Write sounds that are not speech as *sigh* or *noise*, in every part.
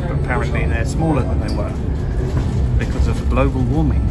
apparently they're smaller than they were because of global warming.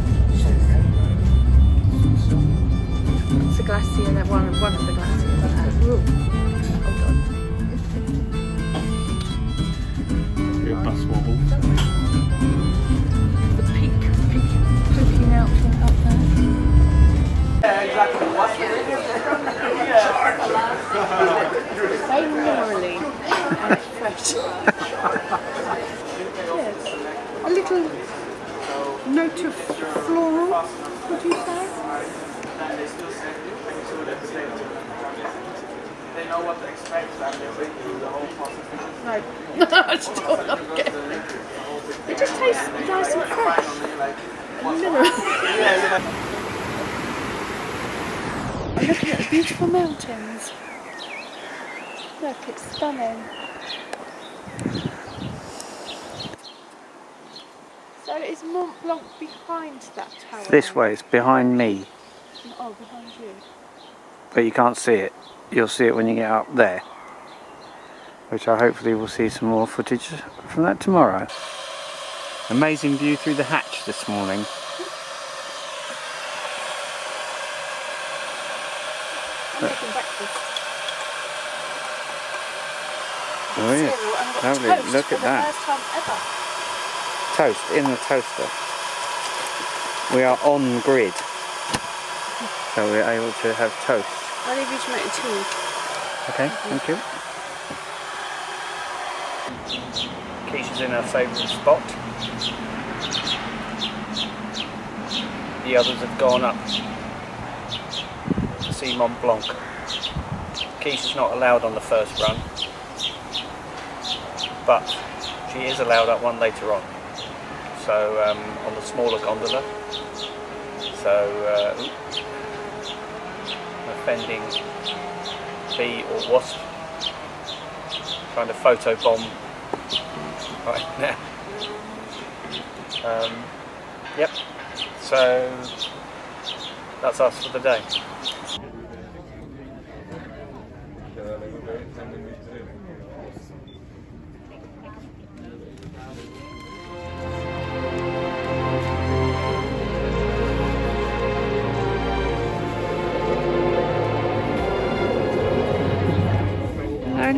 Know what to expect and they wait through the whole process. No, *laughs* I'm still not getting it. It just tastes nice and fresh. Mineral. *laughs* I'm looking at the beautiful mountains. Look, it's stunning. So is Mont Blanc behind that tower? This way, it's behind me, Oh, behind you. but you can't see it. You'll see it when you get up there, which I hopefully will see some more footage from that tomorrow. Amazing view through the hatch this morning. I'm making breakfast. Oh yeah, Cereal and I've got lovely. Look at that. First time ever. Toast in the toaster. We are on grid, so we're able to have toast. I'll leave you to make the tea. Okay, thank you. Keesha's in her favourite spot. The others have gone up to see Mont Blanc. Keesha's not allowed on the first run, but she is allowed up one later on. So um, on the smaller gondola. So uh, offending bee or wasp trying to photo bomb right *laughs* now. Um, yep. So that's us for the day.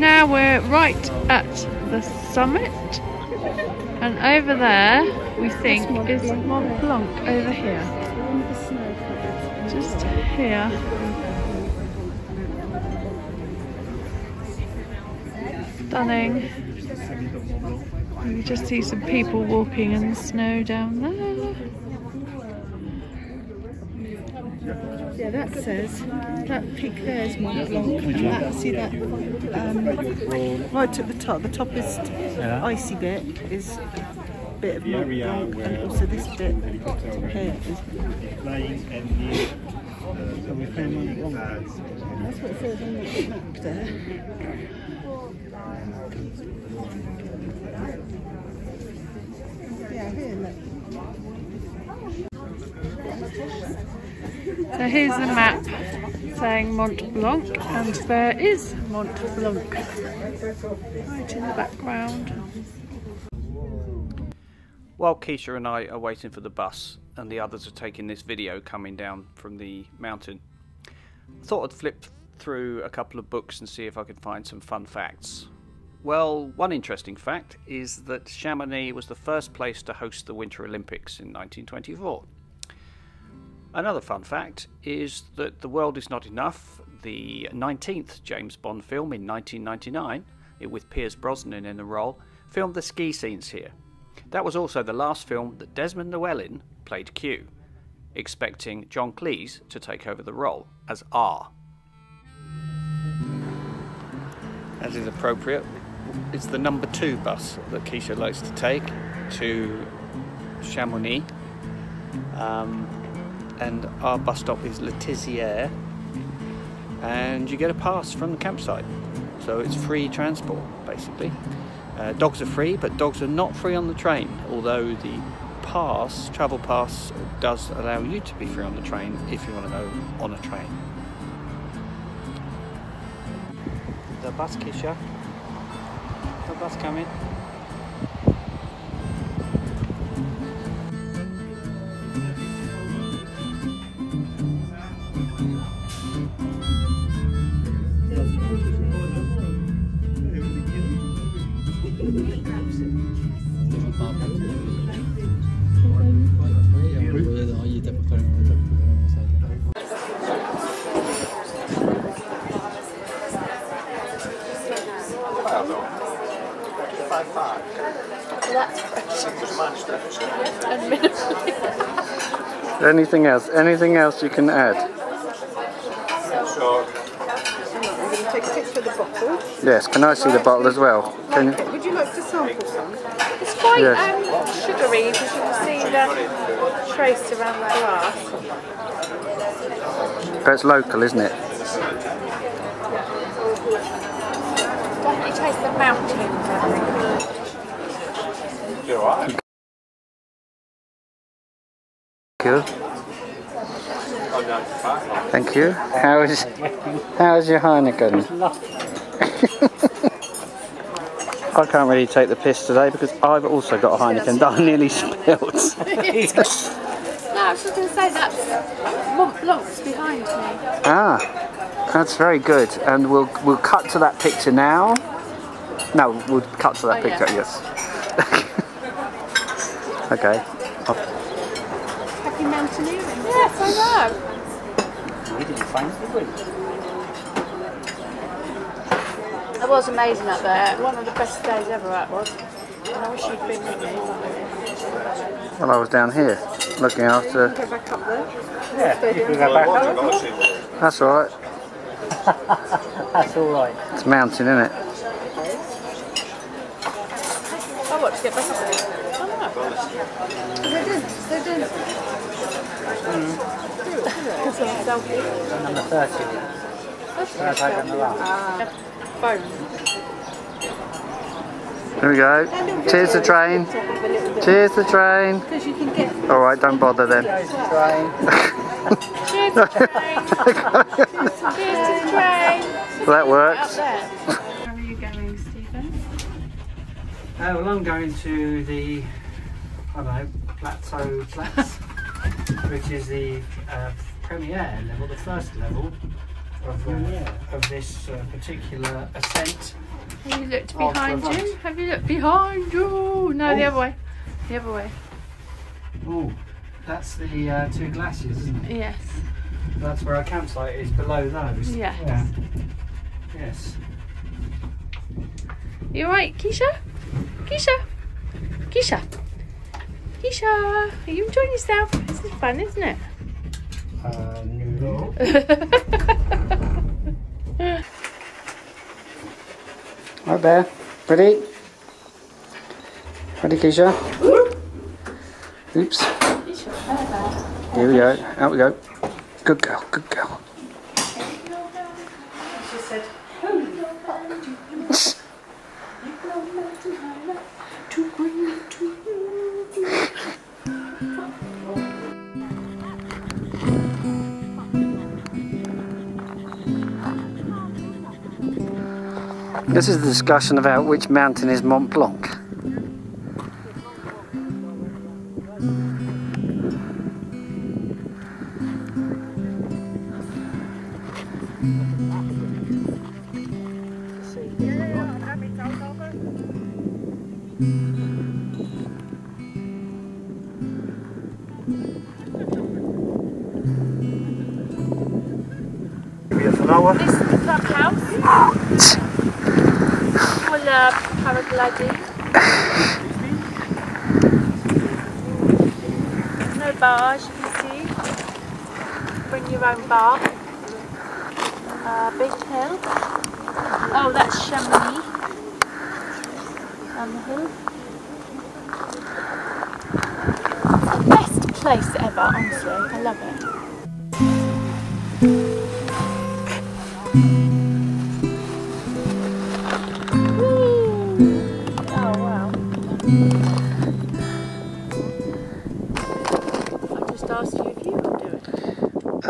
Now we're right at the summit, and over there we think is Mont Blanc over here. Just here. Stunning. You just see some people walking in the snow down there. Yeah, that says that peak there is Mont Blanc, and that see that um, right at the top, the toppest Yeah. icy bit is a bit of Mont Blanc, and also this bit here is. That's what it says on the map there. Yeah, here, look. So here's the map saying Mont Blanc, and there is Mont Blanc right in the background. While Keesha and I are waiting for the bus and the others are taking this video coming down from the mountain, I thought I'd flip through a couple of books and see if I could find some fun facts. Well, one interesting fact is that Chamonix was the first place to host the Winter Olympics in 1924. Another fun fact is that The World Is Not Enough, the 19th James Bond film in 1999, with Pierce Brosnan in the role, filmed the ski scenes here. That was also the last film that Desmond Llewellyn played Q, expecting John Cleese to take over the role as R. As is appropriate, it's the number two bus that Keesha likes to take to Chamonix. Um, and our bus stop is Letizier, and you get a pass from the campsite, so it's free transport basically. Uh, dogs are free, but dogs are not free on the train, although the pass, travel pass, does allow you to be free on the train if you want to go on a train. The bus, Keesha. The bus coming. Anything else? Anything else you can add? Sure. I'm going to take a picture of the bottle. Yes. Can I see the bottle as well? Can you? Okay, would you like to sample some? It's quite Yes. um, sugary because you can see the trace around the glass. But it's local, isn't it? Definitely taste the mountains, I think. You alright? Good. I'm down to five. Thank you. How is how is your Heineken? *laughs* I can't really take the piss today because I've also got a Heineken that I nearly spilled. *laughs* *laughs* No, I was just going to say that Mont Blanc's behind me. ah, that's very good. And we'll we'll cut to that picture now. No, we'll cut to that Oh, yeah. picture. Yes. *laughs* okay. Happy mountaineering. Yes, I know. We didn't find it It was amazing up there. One of the best days ever that was. And I wish you'd been with me. Well, I was down here looking after. Go back up there. Yeah. Go back up. That's all right. *laughs* That's all right. It's mountain, isn't it? Oh, what, to get back up there? They. They did. no. Selfie. Number 30. Can I take the last? Phone. Here we go. Cheers the train. Cheers the train. Because you can get All right, don't bother then. *laughs* Train. Cheers to the. Cheers to the. Well, that works. there. Where are you going, Stephen? Uh, well, I'm going to the, I don't know, Plateau Flats, which is the uh, premiere level, the first level of, uh, of this uh, particular ascent. Have you looked behind you? Have you looked behind you? No, the Oh. other way. The other way. Oh, that's the uh, two glaciers, isn't it? Yes. That's where our campsite is below those. Yes. Yeah. Yes. You alright, Keesha? Keesha? Keesha? Keesha? Are you enjoying yourself? This is fun, isn't it? *laughs* Uh, no. Right there. Ready? Ready, Keesha? Oops. Here we go. Out we go. Good girl. Good girl. This is the discussion about which mountain is Mont Blanc. Paragliding. No bars, you can see. Bring your own bar. Uh, big hill. Oh, that's Chamonix. On the hill. Best place ever, honestly. I love it.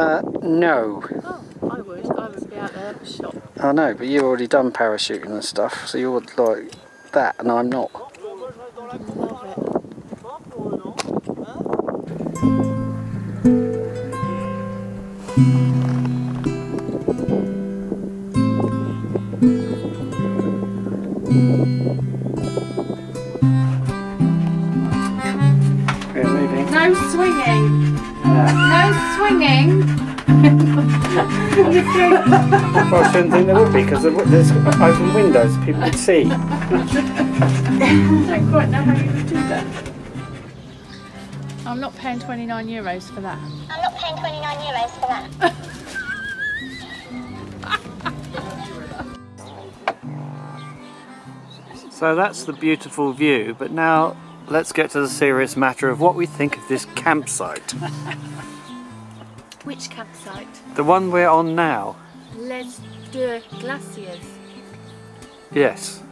Uh, no. Oh, I would. I would be out there shot. I know, but you've already done parachuting and stuff, so you're like that, and I'm not. Love it. Swinging. Well, I shouldn't think there would be, because there's open windows, people could see. I don't quite know how you would do that. I'm not paying 29 euros for that. I'm not paying 29 euros for that. *laughs* So that's the beautiful view, but now let's get to the serious matter of what we think of this campsite. *laughs* Which campsite? The one we're on now. Les Deux Glaciers Yes.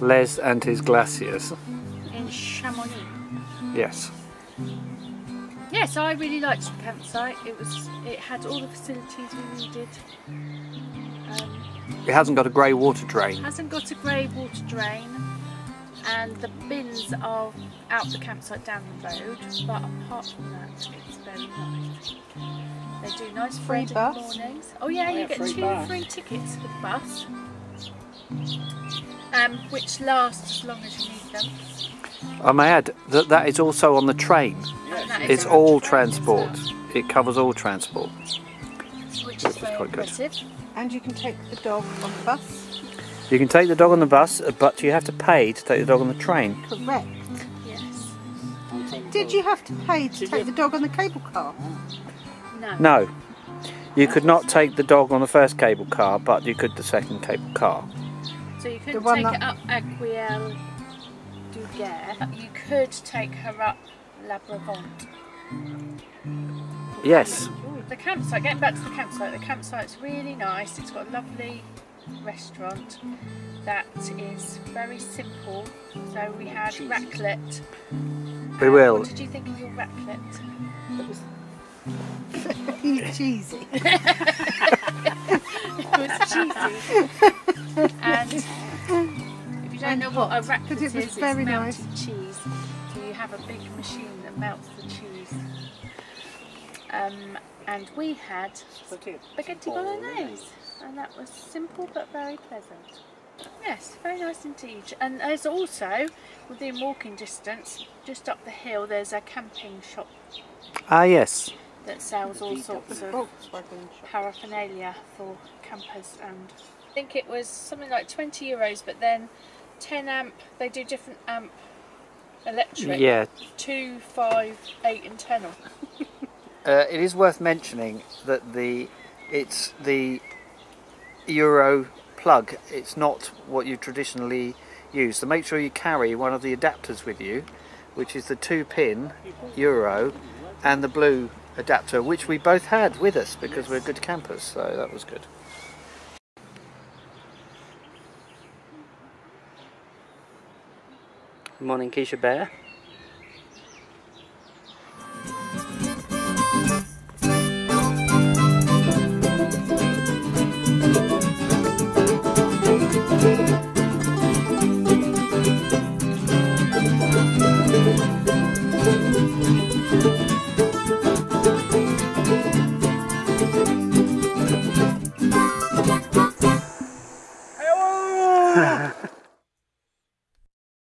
Les and his glaciers. in Chamonix. Yes. Yes, I really liked the campsite. It was, it had all the facilities we needed. Um, It hasn't got a grey water drain. hasn't got a grey water drain, and the bins are out the campsite down the road. But apart from that, it's very nice. They do nice Free bread bus? mornings. Oh yeah, you yeah, get free two bus. free tickets for the bus, um, which last as long as you need them. I may add that that is also on the train. And that is It's all the train as well, transport. It covers all transport. which is very quite good. And you can take the dog on the bus. You can take the dog on the bus, but you have to pay to take the dog on the train. Correct. Yes. Did you have to pay to take the dog on the cable car? No. No. You could not take the dog on the first cable car, but you could the second cable car. So you couldn't take that- it up Aguiel du Gare. You could take her up La Bravante. Yes. The campsite, getting back to the campsite, the campsite's really nice. It's got a lovely restaurant that is very simple. So we had raclette. We Um, will. What did you think of your raclette? *laughs* Cheesy. It was cheesy. and if you don't And know what a raclette it was is, very it's nice. melted cheese. So you have a big machine that melts the cheese. Um, and we had spaghetti bolognese, and that was simple but very pleasant. Yes, very nice indeed. And there's also, within walking distance, just up the hill, there's a camping shop Ah, yes. that sells all sorts of paraphernalia for campers and I think it was something like 20 euros but then 10 amp they do different amp electric Yeah. 2 5 8 and 10 on. *laughs* Uh, it is worth mentioning that the it's the Euro plug. It's not what you traditionally use. So make sure you carry one of the adapters with you, which is the two-pin Euro and the blue adapter, which we both had with us because we're good campers. So that was good. Morning, Keesha Bear.